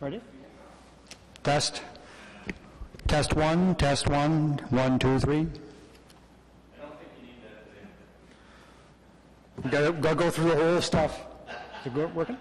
Ready? Test. Test one, test one, one, two, three. I don't think you need that today. Gotta, gotta go through the whole stuff. Is it working?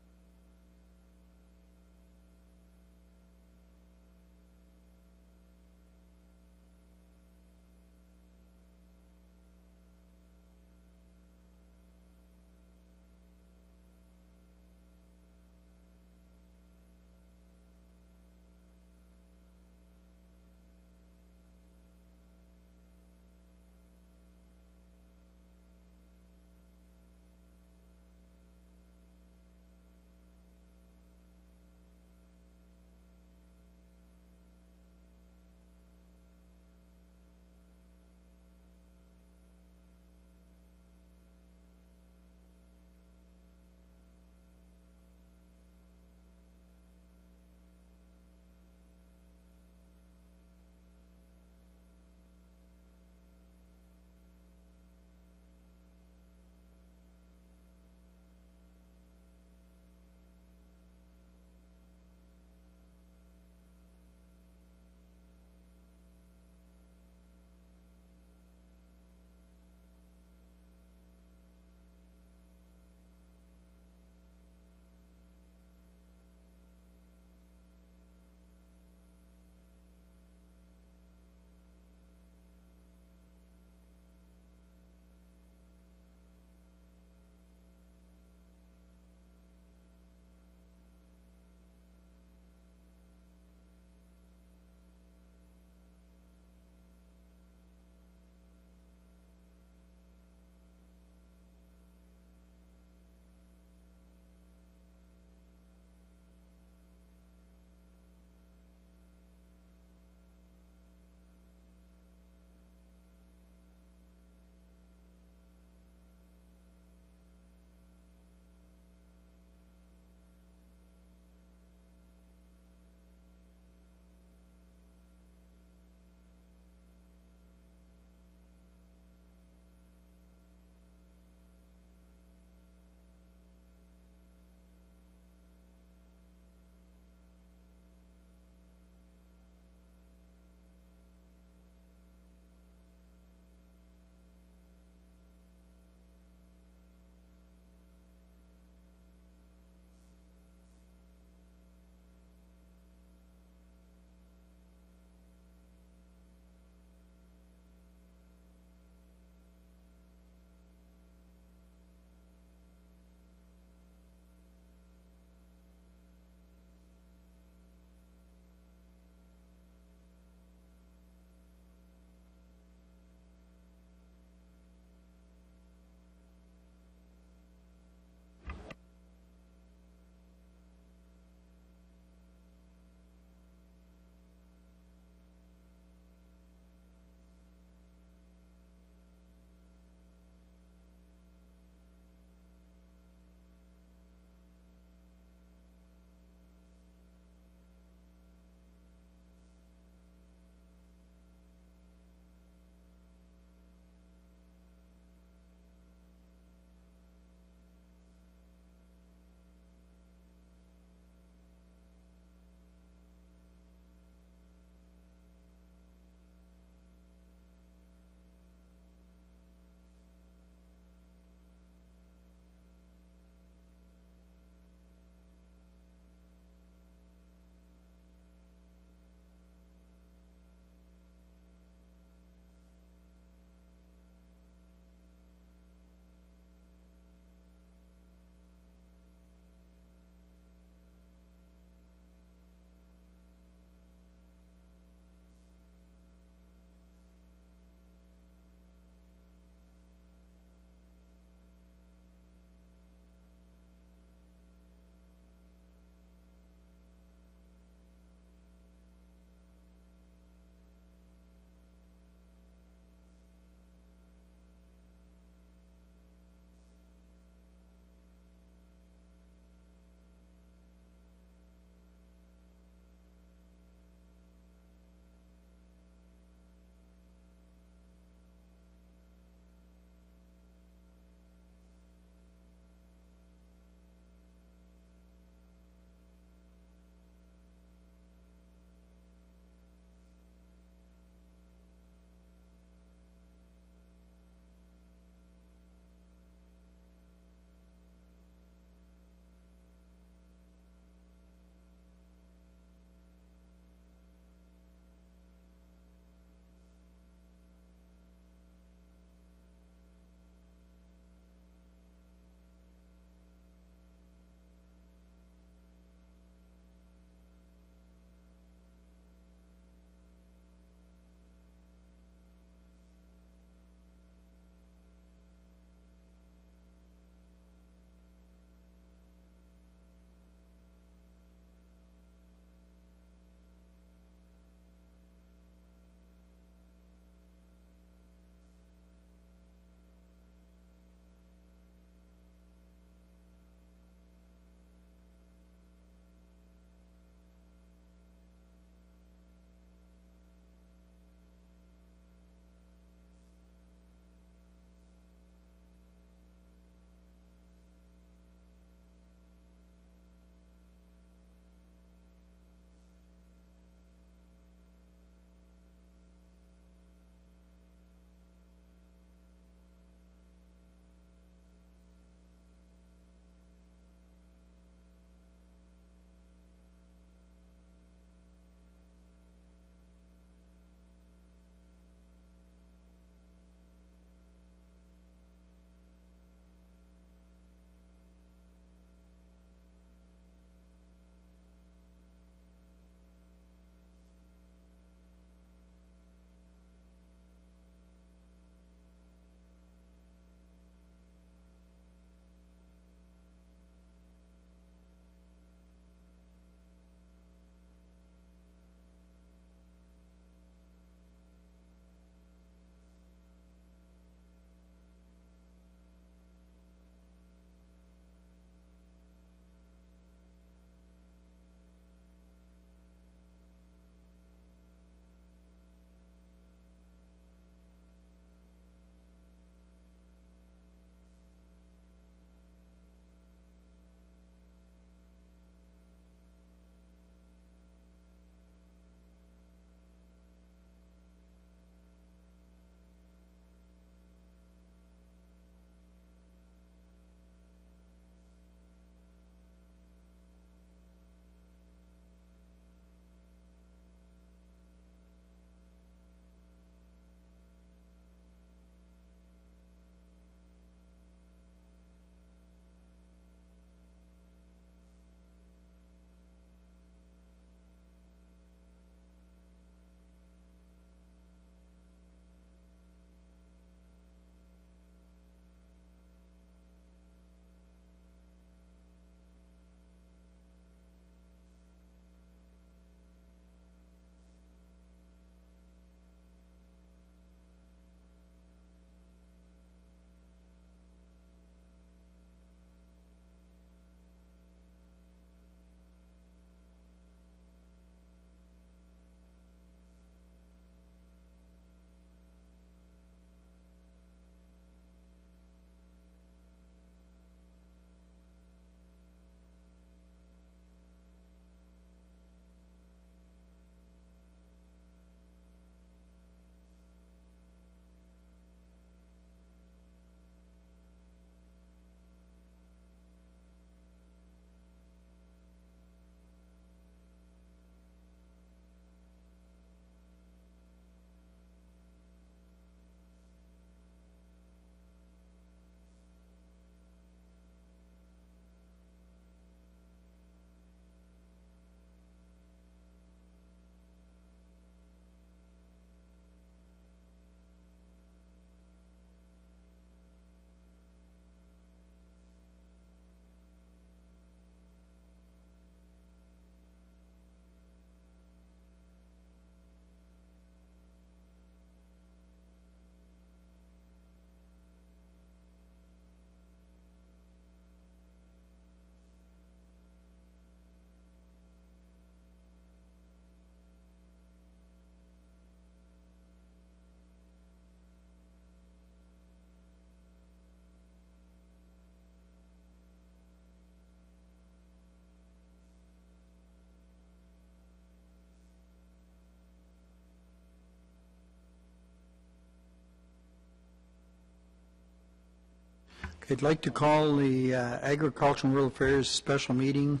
I'd like to call the uh, Agriculture and Rural Affairs Special Meeting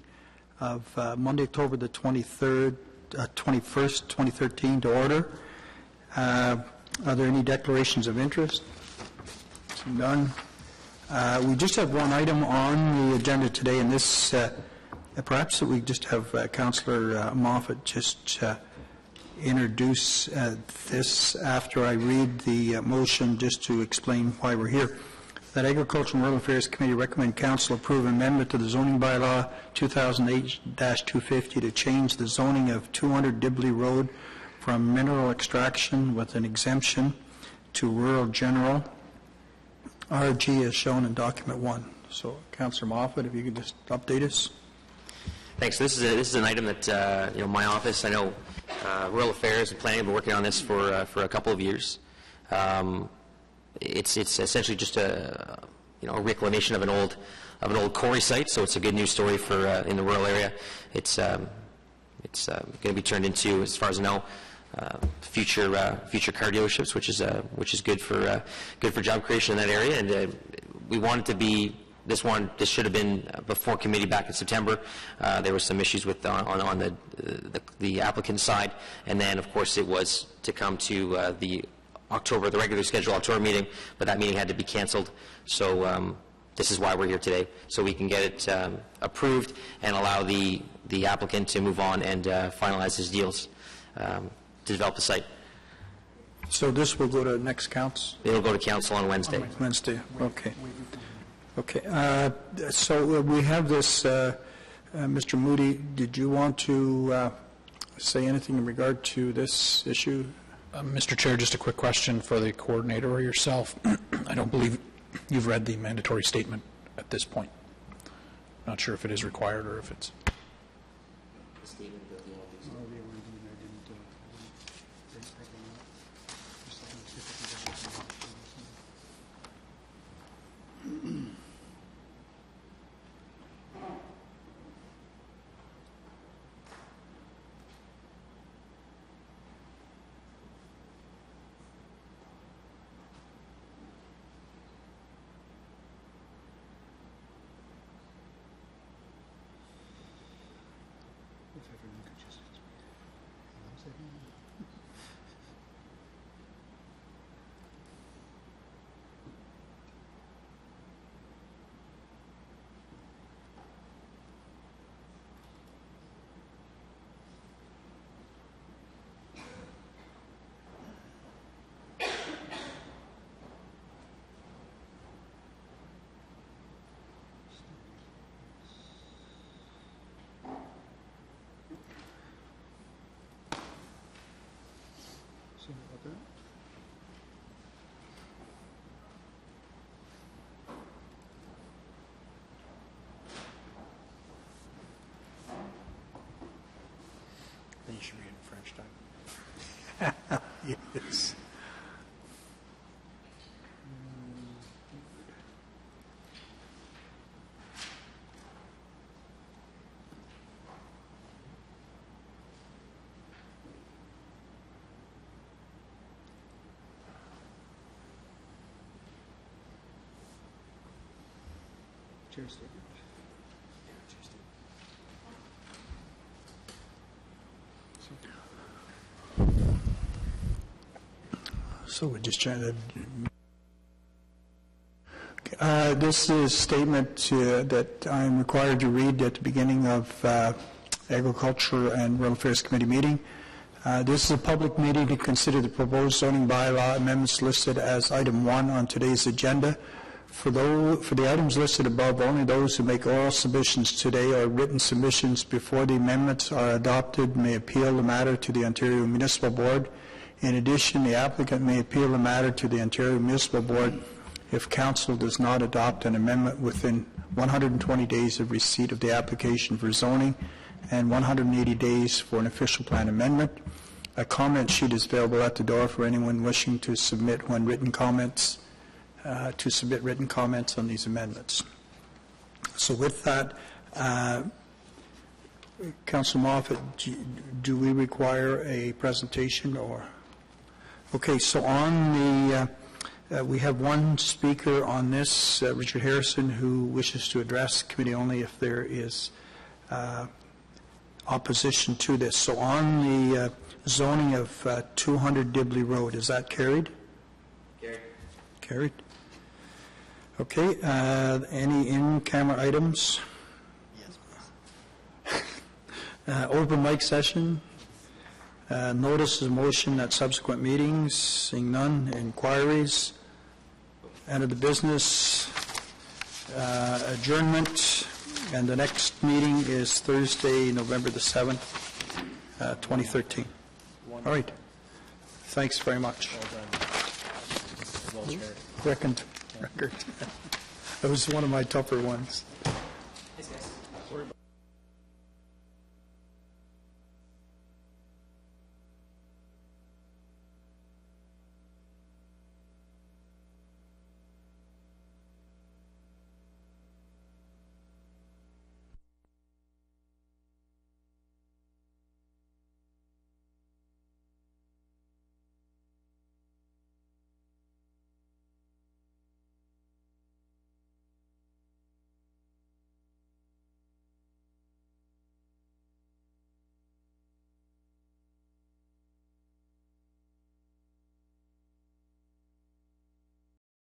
of uh, Monday, October the 23rd, uh, 21st, 2013 to order. Uh, Are there any declarations of interest? None. Uh, We just have one item on the agenda today, and this, uh, perhaps that we just have uh, Counselor uh, Moffatt just introduce this after I read the motion, just to explain why we're here. That Agriculture and Rural Affairs Committee recommend council approve amendment to the zoning bylaw 2008-250 to change the zoning of 200 Dibley Road from mineral extraction with an exemption to rural general, RG as shown in document one. So, Councillor Moffatt, if you could just update us. Thanks. This is, a- this is an item that, uh, you know, my office, I know uh, Rural Affairs and Planning have been working on this for, uh, for a couple of years. Um, It's, it's essentially just a, you know, a reclamation of an old, of an old quarry site, so it's a good news story for, uh, in the rural area. It's, um, it's going to be turned into, as far as I know, uh, future, uh, future car dealerships, which is, uh, which is good for, uh, good for job creation in that area. And uh, we want it to be, this one, this should have been before committee back in September. Uh, There were some issues with, on, on- the, the- the applicant side. And then, of course, it was to come to uh, the October, the regularly scheduled October meeting, but that meeting had to be canceled. So um, this is why we're here today, so we can get it um, approved and allow the the applicant to move on and uh, finalize his deals um, to develop the site. So this will go to next council? It'll go to council on Wednesday. Wednesday, okay. Okay, uh, so uh, we have this, uh, uh, Mr. Moody, did you want to uh, say anything in regard to this issue? Uh, Mr. Chair, just a quick question for the coordinator or yourself. I don't believe you've read the mandatory statement at this point. Not sure if it is required or if it's... Then you should read it in French time. Yes. Statement. So we're just trying to... Uh, This is a statement uh, that I'm required to read at the beginning of uh, Agriculture and Rural Affairs Committee meeting. Uh, This is a public meeting to consider the proposed zoning bylaw amendments listed as item one on today's agenda. For those, for the items listed above, only those who make oral submissions today or written submissions before the amendments are adopted may appeal the matter to the Ontario Municipal Board. In addition, the applicant may appeal the matter to the Ontario Municipal Board if council does not adopt an amendment within 120 days of receipt of the application for zoning and 180 days for an official plan amendment. A comment sheet is available at the door for anyone wishing to submit when written comments, uh, to submit written comments on these amendments. So with that, uh, Council Moffatt, do- do we require a presentation or? Okay, so on the, uh, Uh, We have one speaker on this, uh, Richard Harrison, who wishes to address committee only if there is uh, opposition to this. So on the uh, zoning of uh, 200 Dibley Road, is that carried? Carried. Carried. Okay, uh, any in-camera items? Yes, Open mic session, uh, notice of motion at subsequent meetings, seeing none, inquiries, end of the business, uh, adjournment, and the next meeting is Thursday, November the 7th, uh, 2013. All right. Thanks very much. Record, record. That was one of my tougher ones.